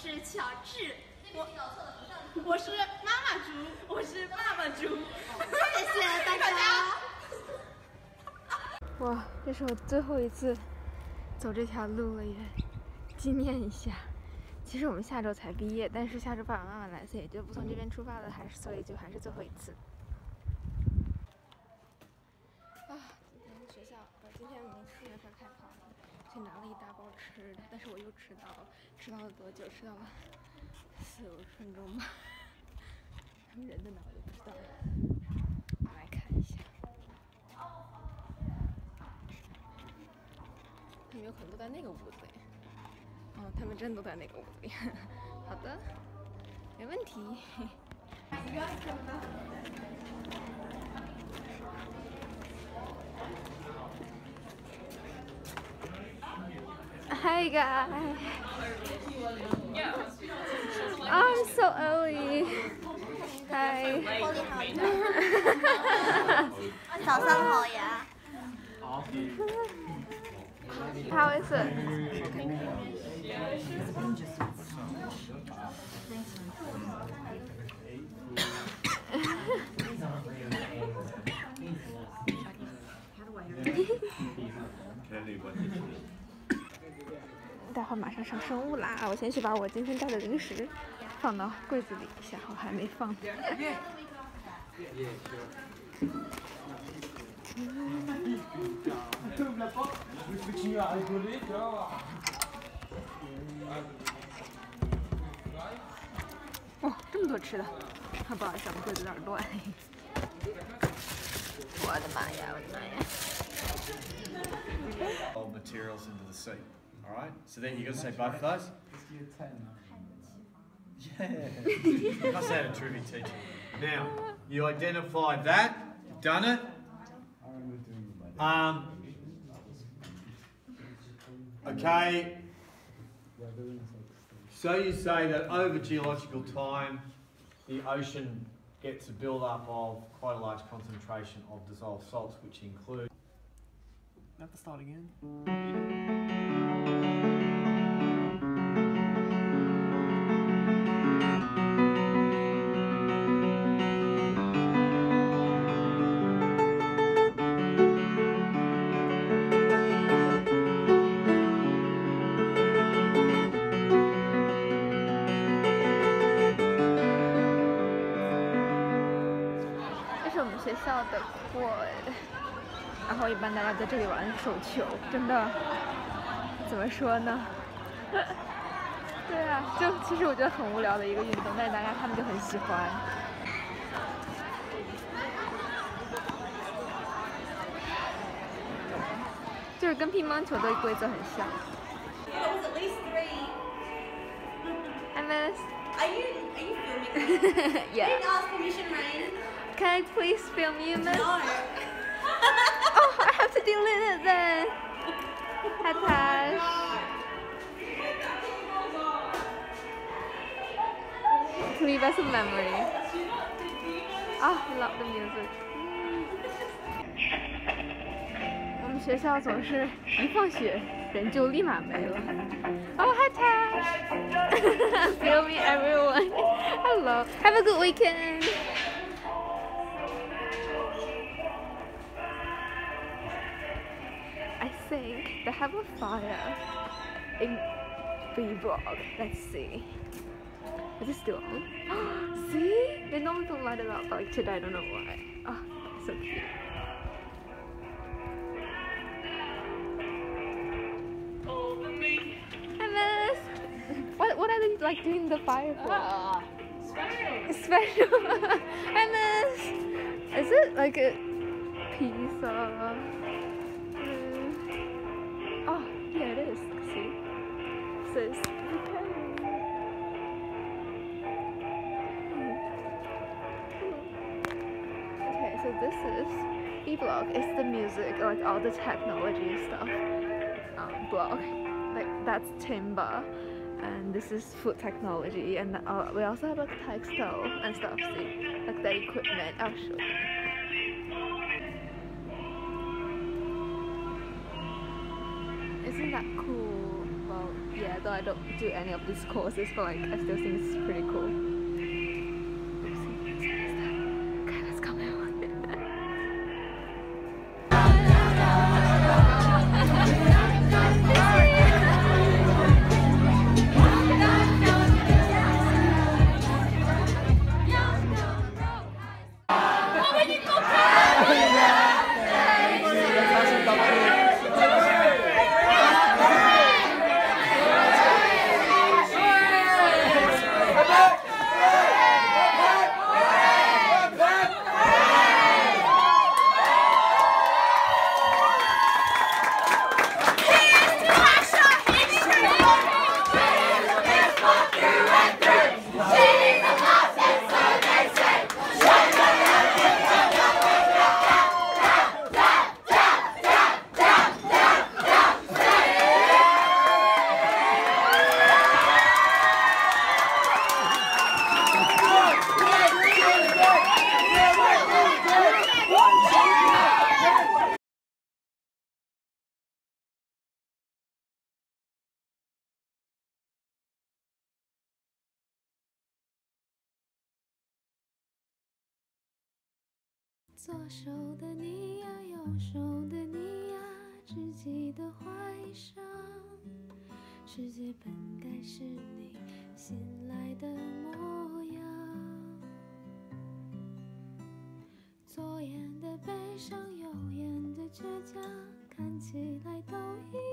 是乔治，我我是妈妈猪，我是爸爸猪，谢谢大家。哇，这是我最后一次走这条路了耶，纪念一下。其实我们下周才毕业，但是下周爸爸妈妈来，所以就不从这边出发了，还是所以就还是最后一次。啊，今天学校，呃，今天没去的时候开跑，拿了一大包吃的，但是我又迟到了，迟到了多久？迟到了 四五十分钟吧。他们人在哪我就不知道了。我来看一下，他们有可能都在那个屋子里。哦，他们真都在那个屋子里。好的，没问题。Hi guys. I'm so early. Hi. 早上好呀。 How is it? Kelly, what did you 待会儿马上上生物啦，我先去把我今天带的零食放到柜子里一下，我还没放。哇，这么多吃的，啊，不好意思，我们柜子有点乱。我的妈呀，我的妈呀！Old materials into the seat. All right. So then you got to say both of those. Yeah. Must have had a terrific teacher. Now you identified that. Done it. Um. Okay. So you say that over geological time, the ocean gets a build-up of quite a large concentration of dissolved salts, which include. Have to start again. 这是我们学校的 Quad，然后一般大家在这里玩手球，真的。怎么说呢？对啊，就其实我觉得很无聊的一个运动，但是大家他们就很喜欢。就是跟乒乓球的规则很像。That was at least three. Hi, Miss. Are you are you filming? I yeah. didn't ask permission, Rain. Can I please film you, Miss? No. Oh, I have to delete it then. Hi, Tash. Leave us a memory. Oh, I love the music. 我们学校总是一放学人就立马没了。Oh, hi Tash. Feel me, everyone. Hello. Have a good weekend. Think they have a fire in block. Let's see. Is it still on? see? They normally don't light it up, but like today I don't know why. Oh, so cute. Hi, What what are they like doing the fire for? Ah, Special. Hi, Miss. Is it like a piece of? Oh, yeah, it is. See, it says. Okay, so this is E block. It's the music, like all the technology stuff. Um, block, like that's timber, and this is food technology, and uh, we also have like textile and stuff. See, like the equipment. I'll Isn't that cool? Well, yeah, though I don't do any of these courses, but like I still think it's pretty cool. 左手的你呀，右手的你呀，只记得怀上。世界本该是你醒来的模样。左眼的悲伤，右眼的倔强，看起来都一样。